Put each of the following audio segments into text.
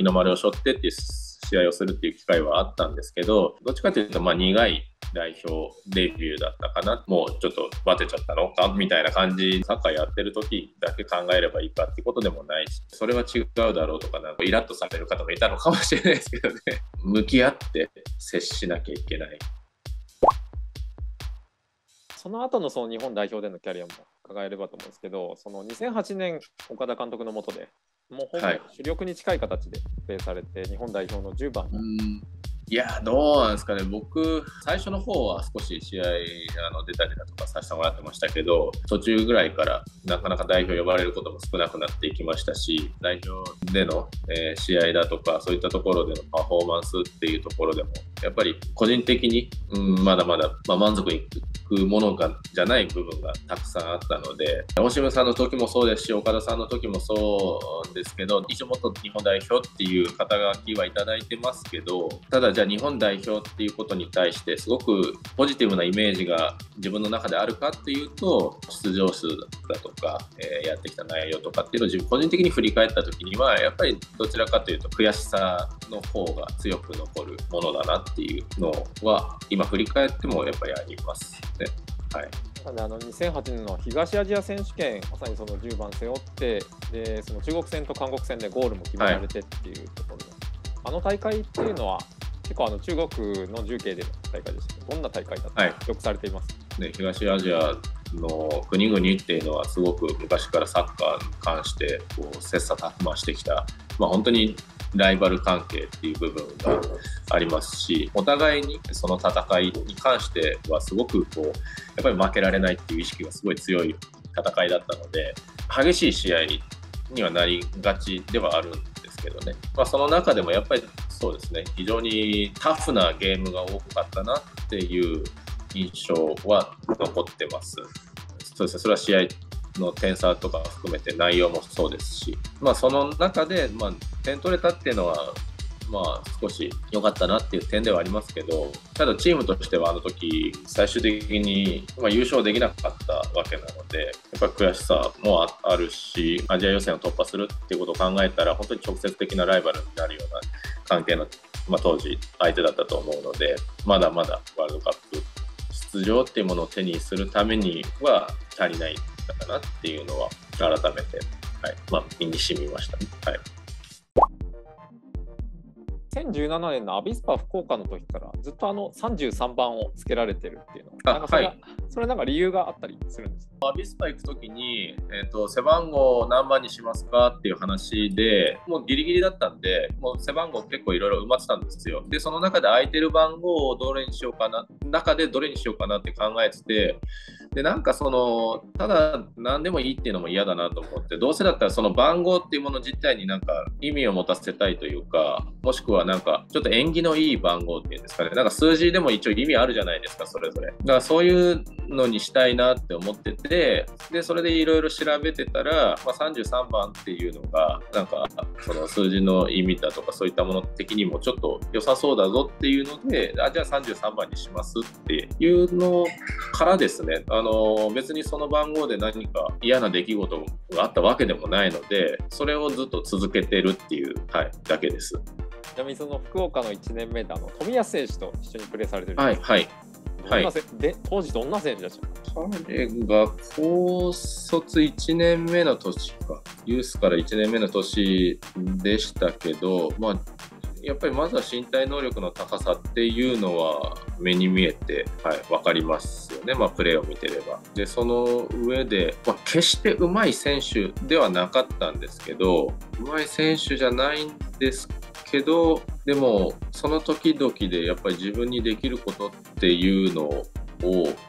日の丸を背負ってっていう試合をするっていう機会はあったんですけど、どっちかというと、まあ、苦い代表デビューだったかな、もうちょっとバテちゃったのかみたいな感じ、サッカーやってる時だけ考えればいいかってことでもないし、それは違うだろうとか、なんかイラッとされる方もいたのかもしれないですけどね、向き合って接しなきゃいけない。その後のその日本代表でのキャリアも伺えればと思うんですけど、その2008年、岡田監督のもとで、もうほぼ主力に近い形でプレーされて、日本代表の10番。いや、どうなんですかね、僕、最初の方は少し試合あの出たりだとかさせてもらってましたけど、途中ぐらいからなかなか代表呼ばれることも少なくなっていきましたし、代表での、えー、試合だとか、そういったところでのパフォーマンスっていうところでも、やっぱり個人的に、うん、まだまだ、まあ、満足いくものがじゃない部分がたくさんあったので、大島さんの時もそうですし、岡田さんの時もそうですけど、一応元日本代表っていう肩書きはいただいてますけど、ただじゃあ日本代表っていうことに対してすごくポジティブなイメージが自分の中であるかっていうと出場数だとか、えー、やってきた内容とかっていうのを自分個人的に振り返った時にはやっぱりどちらかというと悔しさの方が強く残るものだなっていうのは今振り返ってもやっぱりあります。ね。はい。あの2008年の東アジア選手権、まさにその10番背負って、でその中国戦と韓国戦でゴールも決められてっていうところで、はい、あの大会っていうのは、結構あの中国の重慶での大会ですけど、どんな大会だと記憶されています、はい、東アジアの国々っていうのはすごく昔からサッカーに関してこう切磋琢磨してきた、まあ、本当にライバル関係っていう部分がありますしお互いにその戦いに関してはすごくこうやっぱり負けられないっていう意識がすごい強い戦いだったので激しい試合にはなりがちではあるんですけどね、まあ、その中でもやっぱりそうですね、非常にタフなゲームが多かったなっていう印象は残ってます。そうですね、それは試合の点差とか含めて内容もそうですし、まあ、その中で、まあ、点取れたっていうのは、まあ、少し良かったなっていう点ではありますけど、ただチームとしてはあの時最終的に、ま優勝できなかったわけなので、やっぱり悔しさもあるし、アジア予選を突破するっていうことを考えたら、本当に直接的なライバルになるような関係の、まあ、当時相手だったと思うのでまだまだワールドカップ出場っていうものを手にするためには足りないんだなっていうのは改めて、はい。まあ、身に染みました、ね。はい。2017年のアビスパ福岡の時からずっとあの33番をつけられてるっていうの。なんかそれ,、はい、それなんか理由があったりするんです？アビスパ行く時に、えーと、背番号何番にしますかっていう話でもうギリギリだったんでもう背番号結構いろいろ埋まってたんですよ。でその中で空いてる番号をどれにしようかな中でどれにしようかなって考えててでなんかそのただ何でもいいっていうのも嫌だなと思ってどうせだったらその番号っていうもの自体になんか意味を持たせたいというかもしくはなんかちょっと縁起のいい番号っていうんですかね。なんか数字でも一応意味あるじゃないですかそれぞれ。だからそういうのにしたいなって思っててでそれでいろいろ調べてたら、まあ、33番っていうのがなんかその数字の意味だとかそういったもの的にもちょっと良さそうだぞっていうのであじゃあ33番にしますっていうのからですねあの別にその番号で何か嫌な出来事があったわけでもないのでそれをずっと続けてるっていう、はい、だけです。ちなみにその福岡の1年目であの富安選手と一緒にプレーされてるはいはいはい、で当時どんな選手でした彼が高卒1年目の年か。ユースから1年目の年でしたけど、まあ、やっぱりまずは身体能力の高さっていうのは目に見えて、はい、分かりますよね、まあ、プレーを見てれば。で、その上で、まあ、決してうまい選手ではなかったんですけど、うまい選手じゃないんですけど、でも、その時々でやっぱり自分にできることっていうのを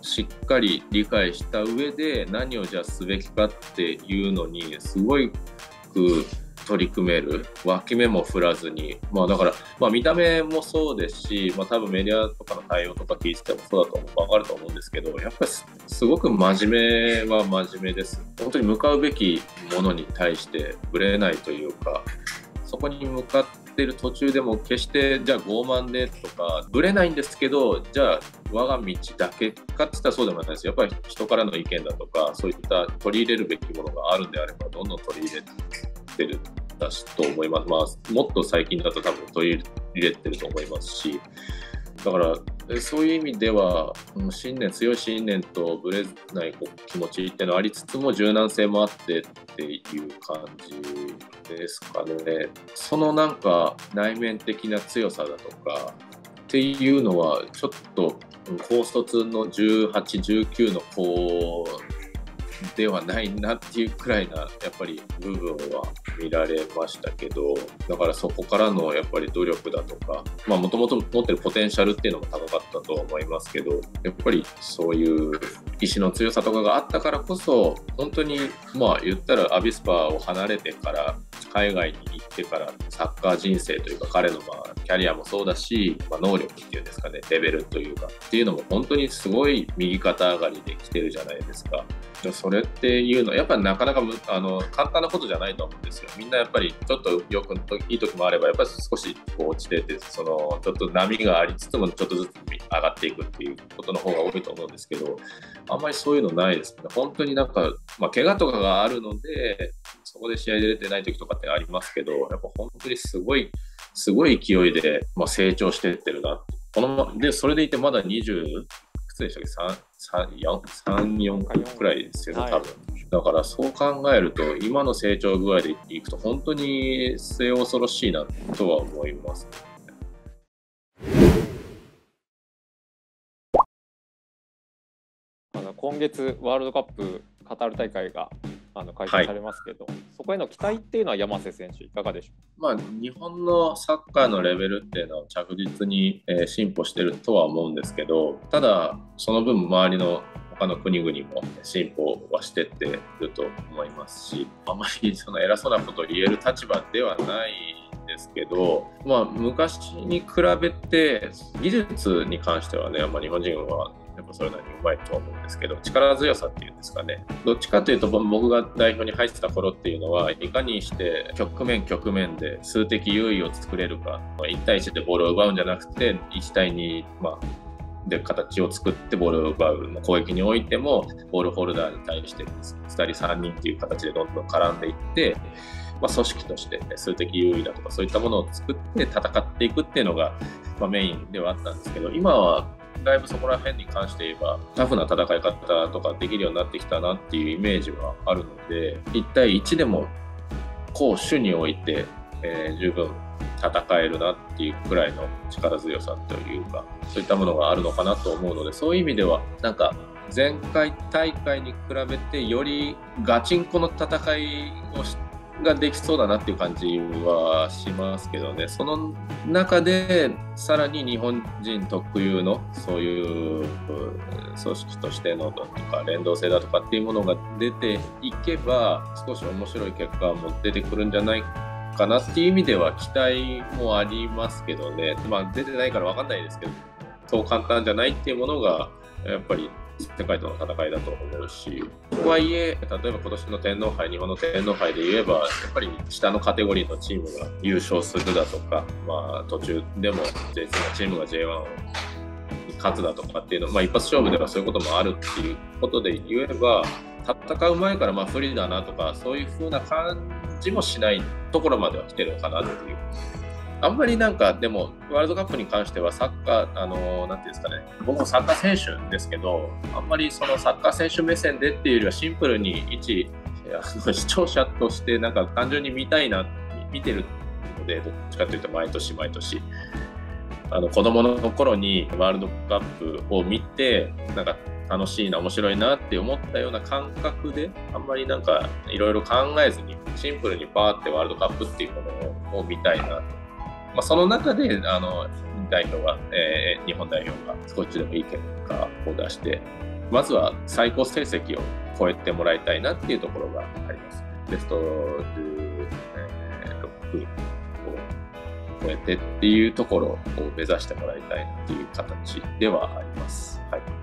しっかり理解した上で何をじゃあすべきかっていうのにすごく取り組める脇目も振らずに、まあ、だから、まあ、見た目もそうですし、まあ、多分メディアとかの対応とか聞いててもそうだと思う分かると思うんですけどやっぱりすごく真面目は真面目です。本当に向かうべきものに対してぶれないというかそこに向かっててる途中でも決してじゃあ傲慢でとかぶれないんですけどじゃあ我が道だけかって言ったらそうでもないですやっぱり人からの意見だとかそういった取り入れるべきものがあるんであればどんどん取り入れてるだしと思います。まあ、もっと最近だと多分取り入れてると思いますし、だからそういう意味では信念強い信念とぶれない気持ちっていうのはありつつも柔軟性もあってっていう感じですかね。そのなんか内面的な強さだとかっていうのはちょっと高卒の18、19の子ではないなっていうくらいなやっぱり部分は見られましたけどだからそこからのやっぱり努力だとかまあもともと持ってるポテンシャルっていうのも高かったとは思いますけどやっぱりそういう意志の強さとかがあったからこそ本当にまあ言ったらアビスパを離れてから海外に行ってからサッカー人生というか彼のまあキャリアもそうだし、まあ、能力っていうんですかねレベルというかっていうのも本当にすごい右肩上がりで来てるじゃないですか。それっていうのはやっぱりなかなかあの簡単なことじゃないと思うんですよ。みんなやっぱりちょっとよくいい時もあればやっぱり少しこう落ちててそのちょっと波がありつつもちょっとずつ上がっていくっていうことの方が多いと思うんですけどあんまりそういうのないですね。本当になんか、まあ、怪我とかがあるのでそこで試合で出てない時とかってありますけどやっぱ本当にすごいすごい勢いで、まあ、成長していってるなこのでそれでいてまだ20つでしたっけ ?3、4くらいですよね、多分。だからそう考えると、今の成長具合でいくと、本当に末恐ろしいなとは思います、あの今月、ワールドカップカタール大会があの開催されますけど、はい、そこへの期待っていうのは山瀬選手、いかがでしょう？まあ、日本のサッカーのレベルっていうのは着実に、えー、進歩してるとは思うんですけど、ただ、その分、周りの他の国々も進歩はしてってると思いますし、あまりその偉そうなことを言える立場ではないですけど、まあ、昔に比べて技術に関してはね、まあ、日本人はやっぱそれなりにうまいと思うんですけど力強さっていうんですかね。どっちかというと僕が代表に入ってた頃っていうのはいかにして局面局面で数的優位を作れるか1対1でボールを奪うんじゃなくて1対2、まあ、で形を作ってボールを奪う。攻撃においてもボールホルダーに対して2人3人っていう形でどんどん絡んでいってまあ、組織として数的優位だとかそういったものを作って戦っていくっていうのが、まあ、メインではあったんですけど今はだいぶそこら辺に関して言えばタフな戦い方とかできるようになってきたなっていうイメージはあるので1対1でも攻守において、えー、十分戦えるなっていうくらいの力強さというかそういったものがあるのかなと思うのでそういう意味ではなんか前回大会に比べてよりガチンコの戦いをしてができそうだなっていう感じはしますけどね、その中でさらに日本人特有のそういう組織としてのとか連動性だとかっていうものが出ていけば少し面白い結果も出てくるんじゃないかなっていう意味では期待もありますけどね、まあ、出てないから分かんないですけどそう簡単じゃないっていうものがやっぱり世界との戦いだと思うし、とはいえ、例えば今年の天皇杯、日本の天皇杯で言えば、やっぱり下のカテゴリーのチームが優勝するだとか、まあ、途中でも J2 のチームが J1 を勝つだとかっていうの、まあ、一発勝負ではそういうこともあるっていうことで言えば、戦う前からまあ不利だなとか、そういう風な感じもしないところまでは来てるのかなっていう。あんまりなんか、でも、ワールドカップに関しては、サッカー、あの、なんていうんですかね、僕もサッカー選手ですけど、あんまりそのサッカー選手目線でっていうよりは、シンプルに一、視聴者として、なんか単純に見たいな、見てるので、どっちかというと、毎年毎年。あの子供の頃にワールドカップを見て、なんか楽しいな、面白いなって思ったような感覚で、あんまりなんかいろいろ考えずに、シンプルにパーってワールドカップっていうものを見たいなとまあ、その中であの代表が、えー、日本代表が少しでもいい結果を出して、まずは最高成績を超えてもらいたいなっていうところがあります。ベスト16を超えてっていうところを目指してもらいたいなっていう形ではあります。はい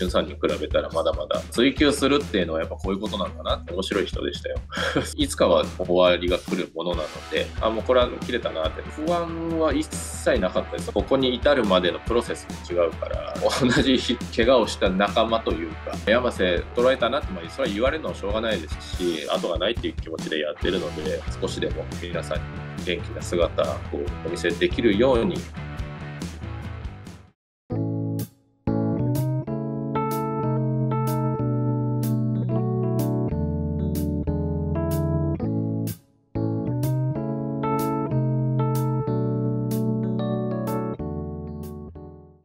しゅんさんに比べたらまだまだ追求するっていうのはやっぱこういうことなんだなって面白い人でしたよ。いつかは終わりが来るものなのであもうこれは切れたなって。不安は一切なかったです。ここに至るまでのプロセスも違うから同じ怪我をした仲間というか山瀬捉えたなって、まあ、それは言われるのはしょうがないですし後がないっていう気持ちでやってるので少しでも皆さんに元気な姿をお見せできるように